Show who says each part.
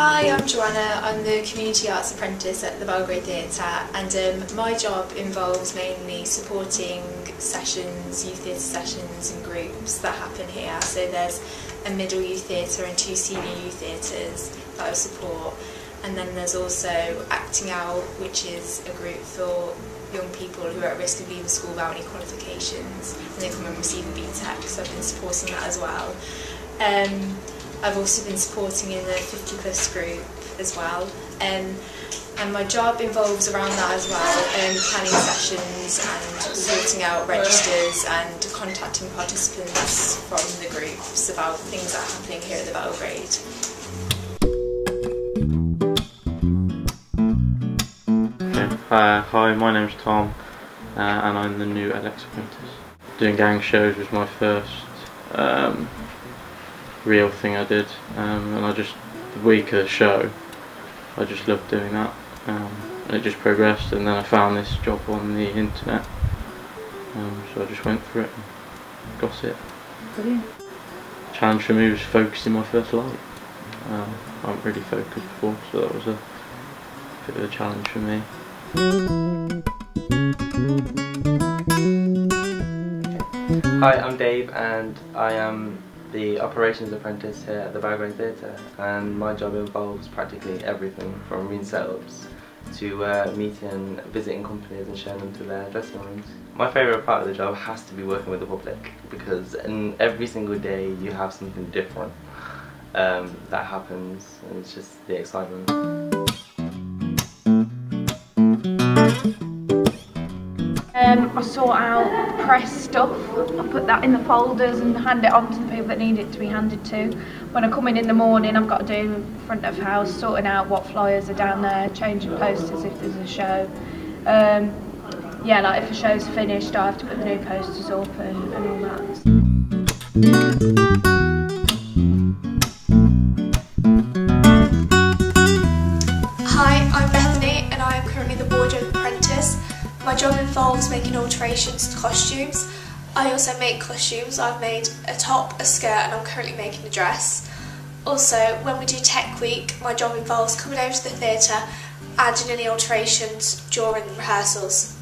Speaker 1: Hi, I'm Joanna. I'm the Community Arts Apprentice at the Belgrade Theatre and um, my job involves mainly supporting sessions, youth theatre sessions and groups that happen here. So there's a middle youth theatre and two senior youth theatres that I support and then there's also Acting Out which is a group for young people who are at risk of leaving school without any qualifications and they come and receive a BTEC so I've been supporting that as well. Um, I've also been supporting in the 50 plus group as well. Um, and my job involves around that as well, um, planning sessions and sorting out registers and contacting participants from the groups about things that are happening here at the Belgrade.
Speaker 2: Uh, hi, my name's Tom uh, and I'm the new LX apprentice. Doing gang shows was my first um, real thing I did um, and I just, the week of the show, I just loved doing that um, and it just progressed and then I found this job on the internet um, so I just went for it and got it.
Speaker 3: Brilliant.
Speaker 2: Challenge for me was focusing my first light. Um, I haven't really focused before so that was a bit of a challenge for me.
Speaker 4: Hi, I'm Dave and I am the operations apprentice here at the Belgrade Theatre and my job involves practically everything from room setups to uh, meeting visiting companies and showing them to their dressing rooms. My favourite part of the job has to be working with the public because in every single day you have something different um, that happens and it's just the excitement.
Speaker 3: Um, I sort out press stuff, I put that in the folders and hand it on to the people that need it to be handed to. When I come in in the morning, I've got to do front of house, sorting out what flyers are down there, changing posters if there's a show. Um, yeah, like if a show's finished, I have to put the new posters up and, and all that.
Speaker 5: involves making alterations to costumes. I also make costumes. I've made a top, a skirt and I'm currently making a dress. Also, when we do Tech Week, my job involves coming over to the theatre, adding any alterations during rehearsals.